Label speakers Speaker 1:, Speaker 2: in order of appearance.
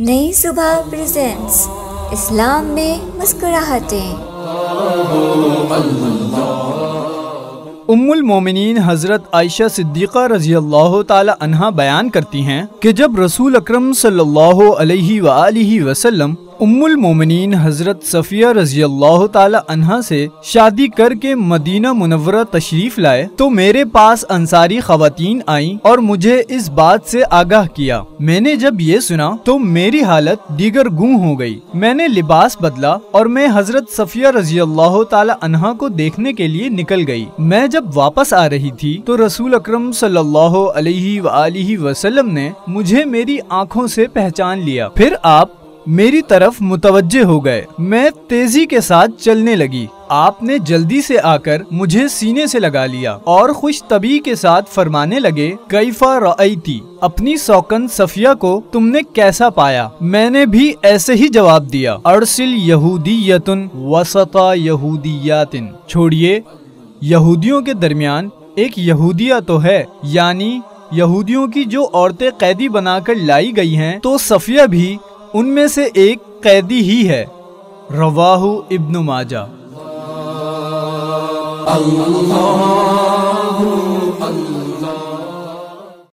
Speaker 1: नई सुबह प्रेजेंट्स इस्लाम में मुस्कुराहटें।
Speaker 2: उम्मुल मोमिनीन हज़रत आयशा सिद्दीक़ा रज़ी अल्लाह अन्हा बयान करती हैं कि जब रसूल अकरम सल्लल्लाहु अलैहि वसल्लम उम्मुल मोमिनीन हज़रत सफ़िया रज़ी अल्लाह अन्हा से शादी करके मदीना मुनवरा तशरीफ़ लाए तो मेरे पास अंसारी खवतिन आई और मुझे इस बात से आगाह किया। मैंने जब ये सुना तो मेरी हालत दीगर गुम हो गई। मैंने लिबास बदला और मैं हज़रत सफ़िया रज़ी अल्लाह अन्हा को देखने के लिए निकल गई। मैं जब वापस आ रही थी तो रसूल अक्रम सल्लल्लाहु अलैहि वसल्लम ने मुझे मेरी आँखों से पहचान लिया। फिर आप मेरी तरफ़ मुतवज्जे हो गए। मैं तेज़ी के साथ चलने लगी। आपने जल्दी से आकर मुझे सीने से लगा लिया और खुश तबी के साथ फरमाने लगे, कैफा रई थी अपनी सौकन सफिया को तुमने कैसा पाया? मैंने भी ऐसे ही जवाब दिया, अरसिल यहूदीयतुन वसता यहूदियातिन। छोड़िए, यहूदियों के दरमियान एक यहूदिया तो है, यानी यहूदियों की जो औरतें कैदी बनाकर लाई गई हैं तो सफिया भी उनमें से एक कैदी ही है। रवाहू इब्न माजा। अल्लाह।